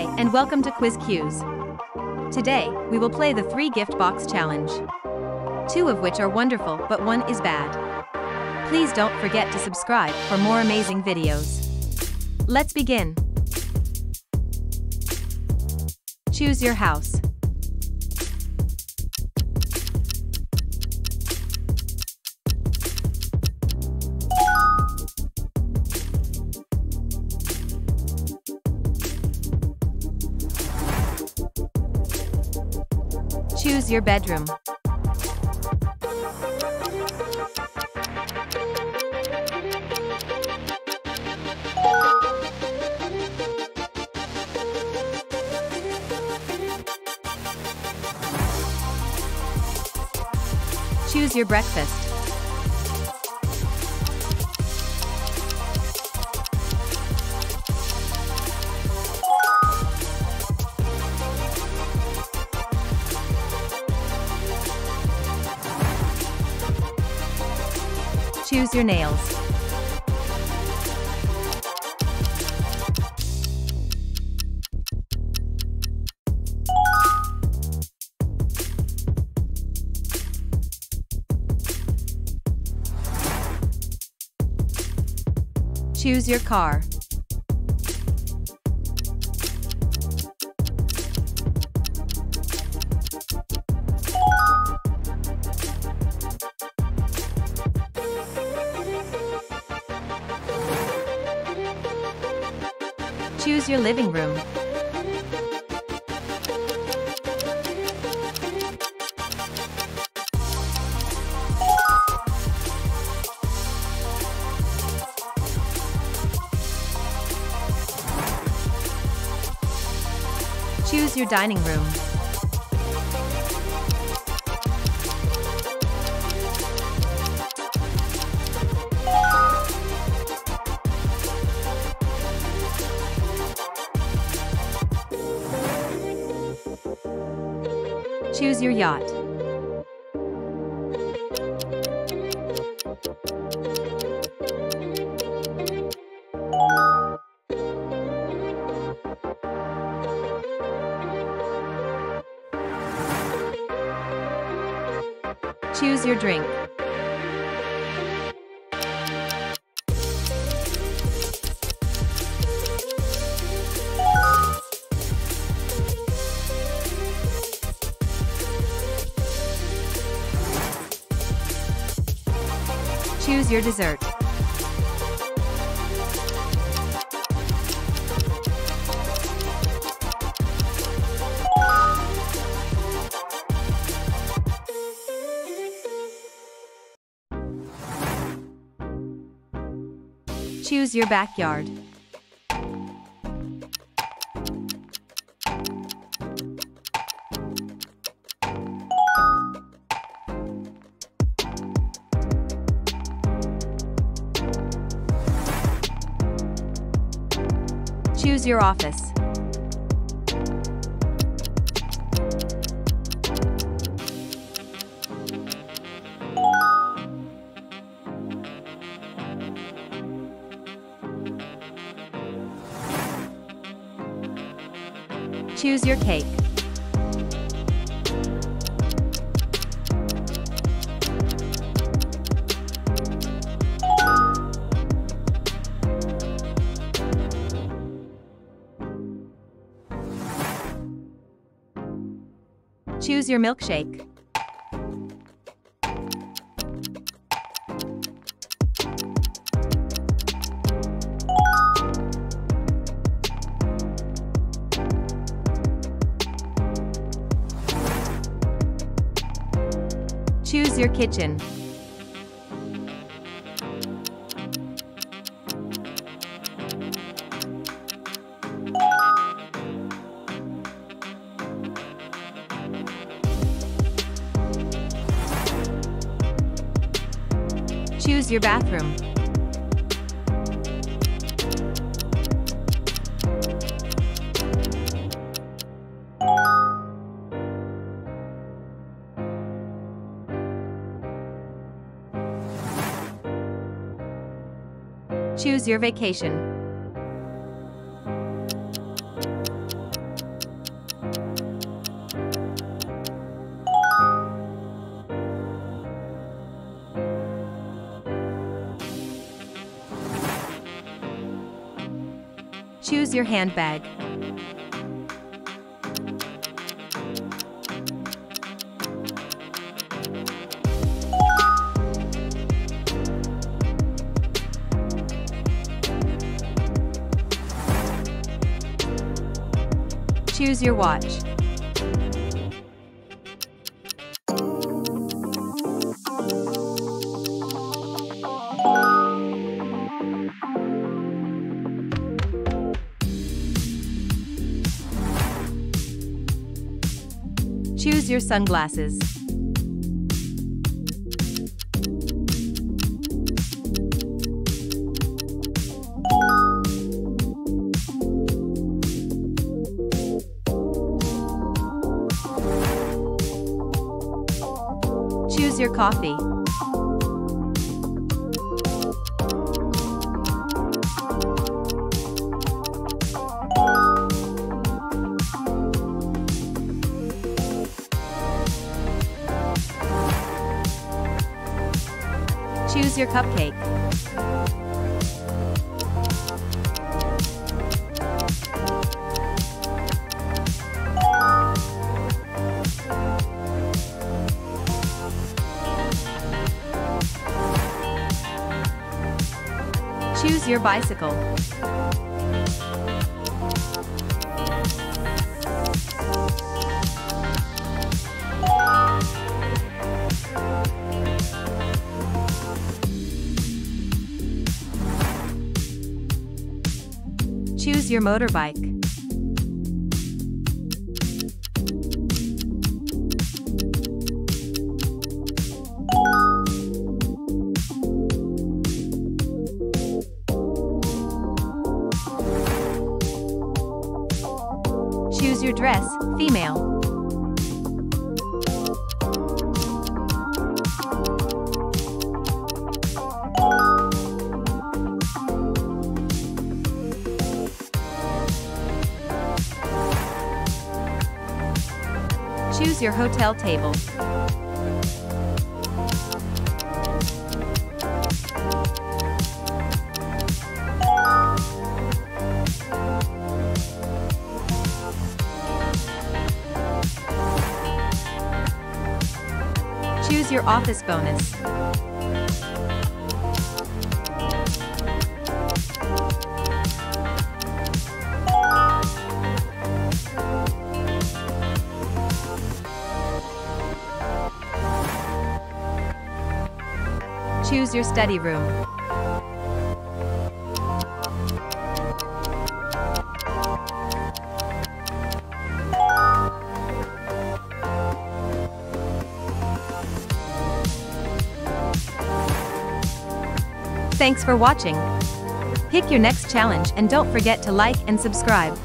Hi, and welcome to Quiz Cues. Today, we will play the three gift box challenge. Two of which are wonderful, but one is bad. Please don't forget to subscribe for more amazing videos. Let's begin. Choose your house. Choose your bedroom. Choose your breakfast. Choose your nails. Choose your car. Choose your living room. Choose your dining room. Choose your yacht. Choose your drink. Your dessert. Choose your backyard. Choose your office. Choose your cake. Choose your milkshake. Choose your kitchen. Choose your bathroom. Choose your vacation. Choose your handbag. Choose your watch. Your sunglasses. Choose your coffee. Your cupcake. Choose your bicycle. Choose your motorbike. Choose your dress, female. Choose your hotel table. Choose your office bonus. Choose your study room. Thanks for watching. Pick your next challenge and don't forget to like and subscribe.